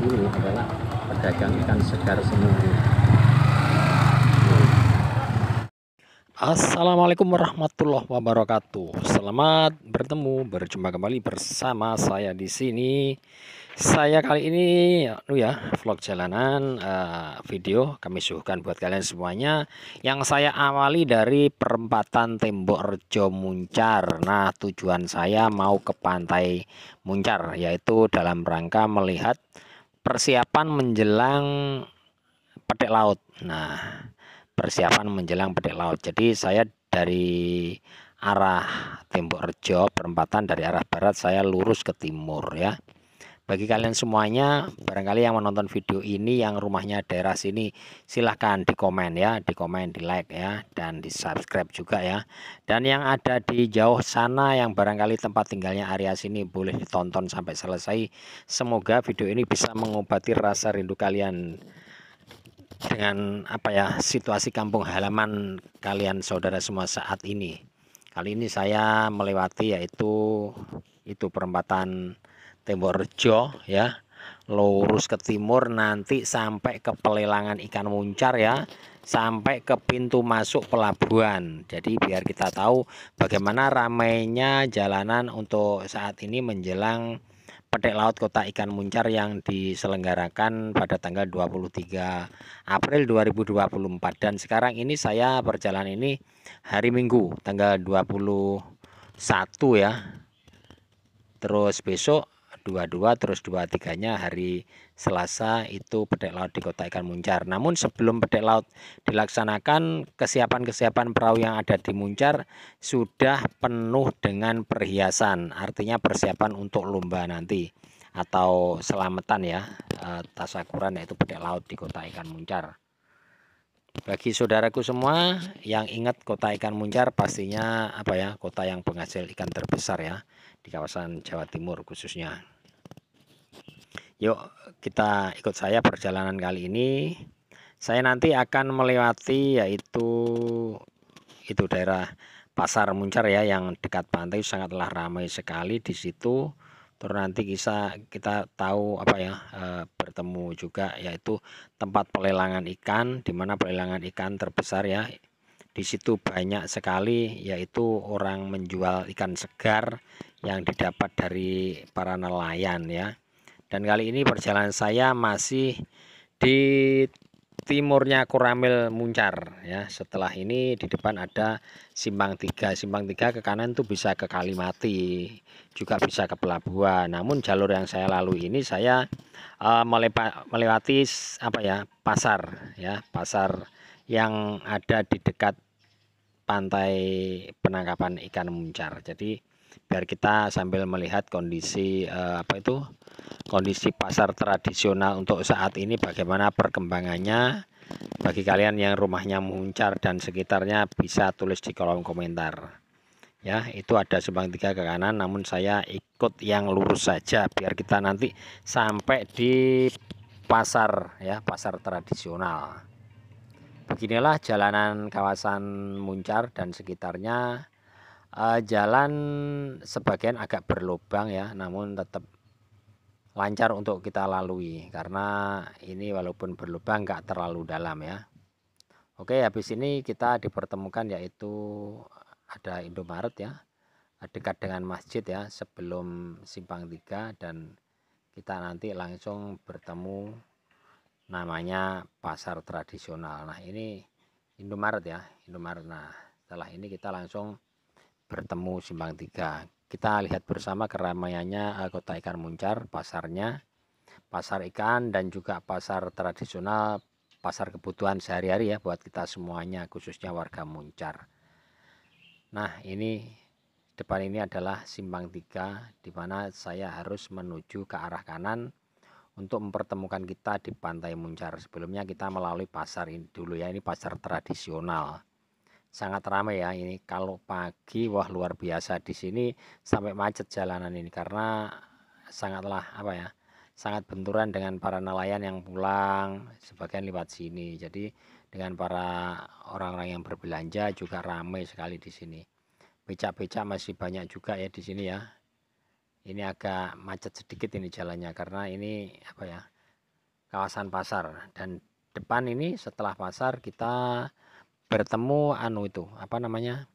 ini adalah pedagang ikan segar semuanya Assalamualaikum warahmatullahi wabarakatuh. Selamat bertemu, berjumpa kembali bersama saya di sini. Saya kali ini, nu ya, vlog jalanan uh, video kami suguhkan buat kalian semuanya. Yang saya awali dari perempatan Tembok Rejo Muncar. Nah, tujuan saya mau ke Pantai Muncar, yaitu dalam rangka melihat persiapan menjelang petik laut. Nah persiapan menjelang pedek laut. Jadi saya dari arah Tembok Rejo perempatan dari arah barat saya lurus ke timur ya. Bagi kalian semuanya, barangkali yang menonton video ini yang rumahnya daerah sini, silahkan di komen ya, di komen, di like ya, dan di subscribe juga ya. Dan yang ada di jauh sana yang barangkali tempat tinggalnya area sini boleh ditonton sampai selesai. Semoga video ini bisa mengobati rasa rindu kalian dengan apa ya situasi kampung halaman kalian saudara semua saat ini. Kali ini saya melewati yaitu itu perempatan Tembok Rejo ya. Lurus ke timur nanti sampai ke pelelangan ikan muncar ya. Sampai ke pintu masuk pelabuhan. Jadi biar kita tahu bagaimana ramainya jalanan untuk saat ini menjelang Petik Laut Kota Ikan Muncar yang diselenggarakan pada tanggal 23 April 2024 dan sekarang ini saya berjalan ini hari Minggu tanggal 21 ya terus besok 22 terus 23 nya hari Selasa itu pedek laut di kota ikan muncar. Namun sebelum pedek laut dilaksanakan kesiapan-kesiapan perahu yang ada di muncar sudah penuh dengan perhiasan artinya persiapan untuk lomba nanti atau selamatan ya eh, tasakuran yaitu pedek laut di kota ikan muncar. Bagi saudaraku semua yang ingat kota ikan muncar pastinya apa ya kota yang penghasil ikan terbesar ya di kawasan Jawa Timur khususnya. Yuk kita ikut saya perjalanan kali ini. Saya nanti akan melewati yaitu itu daerah Pasar Muncar ya yang dekat pantai sangatlah ramai sekali di situ. Terus nanti bisa kita tahu apa ya e, bertemu juga yaitu tempat pelelangan ikan di mana pelelangan ikan terbesar ya di situ banyak sekali yaitu orang menjual ikan segar yang didapat dari para nelayan ya. Dan kali ini perjalanan saya masih di timurnya Kuramil Muncar ya. Setelah ini di depan ada Simpang Tiga. Simpang Tiga ke kanan tuh bisa ke Kalimati, juga bisa ke pelabuhan. Namun jalur yang saya lalui ini saya uh, melewati apa ya? pasar ya, pasar yang ada di dekat pantai penangkapan ikan muncar. Jadi biar kita sambil melihat kondisi eh, apa itu kondisi pasar tradisional untuk saat ini bagaimana perkembangannya. Bagi kalian yang rumahnya muncar dan sekitarnya bisa tulis di kolom komentar. Ya itu ada sebang tiga ke kanan namun saya ikut yang lurus saja biar kita nanti sampai di pasar ya pasar tradisional. Beginilah jalanan kawasan Muncar dan sekitarnya uh, jalan sebagian agak berlubang ya namun tetap lancar untuk kita lalui. Karena ini walaupun berlubang nggak terlalu dalam ya. Oke habis ini kita dipertemukan yaitu ada Indomaret ya. Dekat dengan masjid ya sebelum simpang 3 dan kita nanti langsung bertemu namanya pasar tradisional. Nah ini Indomaret ya Indomaret. Nah setelah ini kita langsung bertemu Simpang Tiga kita lihat bersama keramaiannya eh, kota ikan muncar pasarnya pasar ikan dan juga pasar tradisional pasar kebutuhan sehari-hari ya buat kita semuanya khususnya warga muncar nah ini depan ini adalah simpang tiga di mana saya harus menuju ke arah kanan untuk mempertemukan kita di Pantai Muncar. Sebelumnya kita melalui pasar ini dulu ya, ini pasar tradisional. Sangat ramai ya ini. Kalau pagi wah luar biasa. Di sini sampai macet jalanan ini karena sangatlah apa ya sangat benturan dengan para nelayan yang pulang sebagian lewat sini. Jadi dengan para orang-orang yang berbelanja juga ramai sekali di sini. Becak-becak masih banyak juga ya di sini ya. Ini agak macet sedikit ini jalannya karena ini apa ya kawasan pasar. Dan depan ini setelah pasar kita bertemu anu itu apa namanya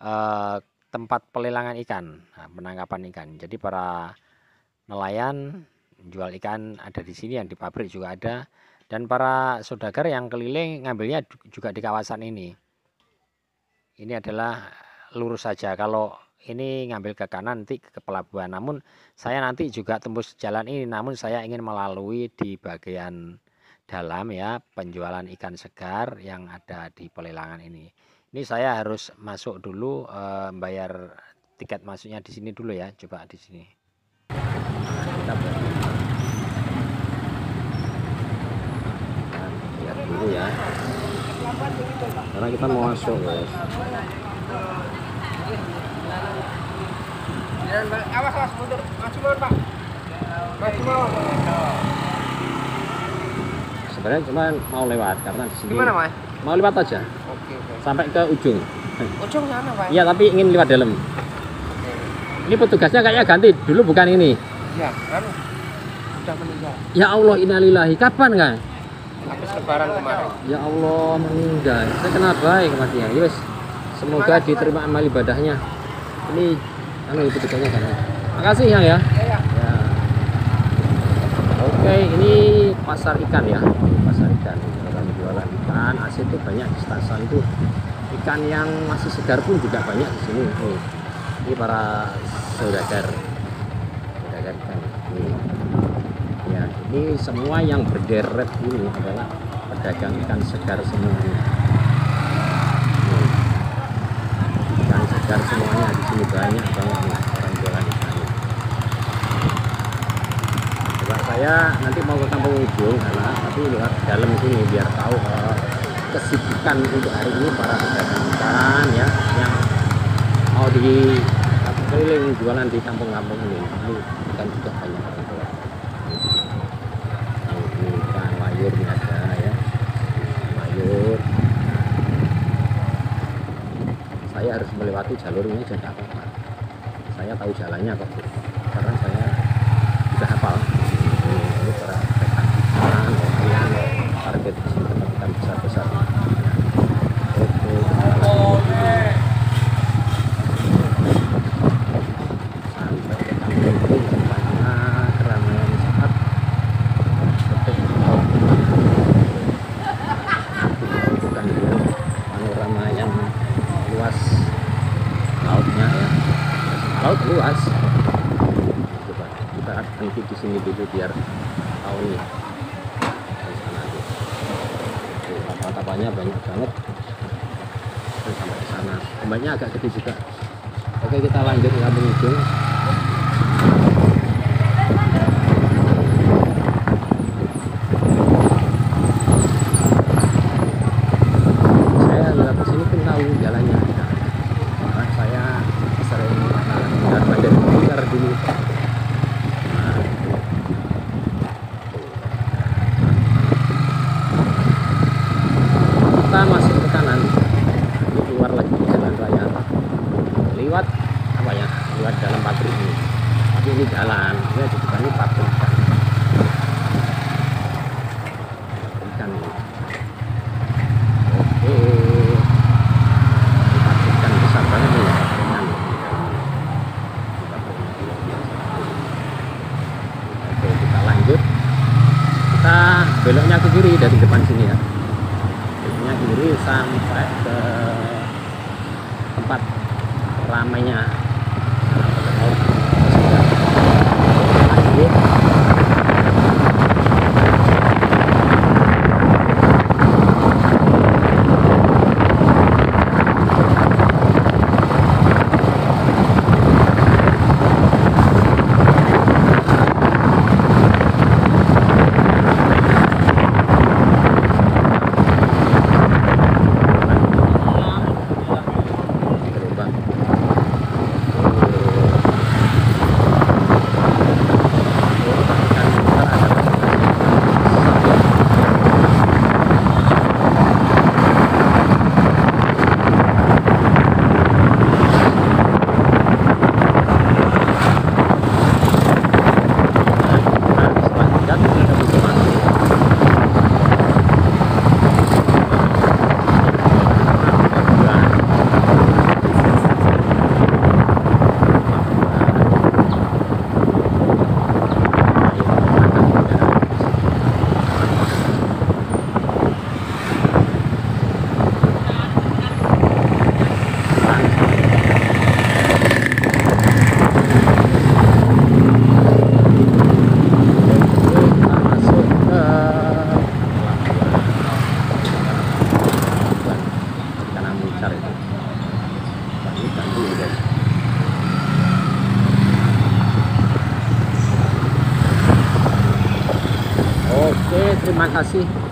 eh, tempat pelelangan ikan nah, penangkapan ikan. Jadi para nelayan jual ikan ada di sini yang di pabrik juga ada. Dan para saudagar yang keliling ngambilnya juga di kawasan ini. Ini adalah lurus saja. Kalau ini ngambil ke kanan nanti ke pelabuhan. Namun saya nanti juga tembus jalan ini. Namun saya ingin melalui di bagian dalam ya penjualan ikan segar yang ada di pelelangan ini ini saya harus masuk dulu eh, bayar tiket masuknya di sini dulu ya coba di sini kita lihat dulu ya karena kita mau masuk guys Awas, awas, mundur. Maju mohon, Pak. Maju mohon. Sebenarnya cuma mau lewat karena di sini Gimana, mau lewat aja Oke, oke. sampai ke ujung Ujung sana, Pak. iya tapi ingin lewat dalam ini petugasnya kayaknya ganti dulu bukan ini Iya, anu. Sudah meninggal. ya Allah innalillahi kapan kan Habis lebaran kemarin. ya Allah meninggal saya kenal baik kematian yes semoga diterima amal ibadahnya ini anu petugasnya kan makasih yang ya Ya, ya. Ya. Oke, ini pasar ikan ya. Pasar ikan. Orang jualan ikan asin itu banyak di stasiun itu. Ikan yang masih segar pun juga banyak di sini. Nih. Ini para saudagar. Saudagar ikan. Nih. Ya, ini semua yang berderet ini adalah pedagang ikan segar semuanya. Nih. Ikan segar semuanya di sini banyak banget nih orang jualan ikan. Coba saya nanti mau ke kampung ujung sana, tapi lewat dalam sini biar tahu eh, kesibukan untuk hari ini para pedagang ya yang mau di keliling jualan di kampung-kampung ini. Ini ikan juga banyak ini ada ya, mayur. Saya harus melewati jalur ini jadi apa-apa. Saya tahu jalannya kok, karena saya sudah hafal ini para rekan ikan nelayan target di sini tempat ikan besar besar oke sampai ke kampung ini tempatnya keramaian saat seperti bukan dengan panorama yang luas lautnya. Ya laut luas. Coba kita berhenti di sini dulu biar tahu nih. Kapal-kapalnya banyak banget. Sampai sana. Ombaknya agak gede juga. Oke kita lanjut ke kampung terima kasih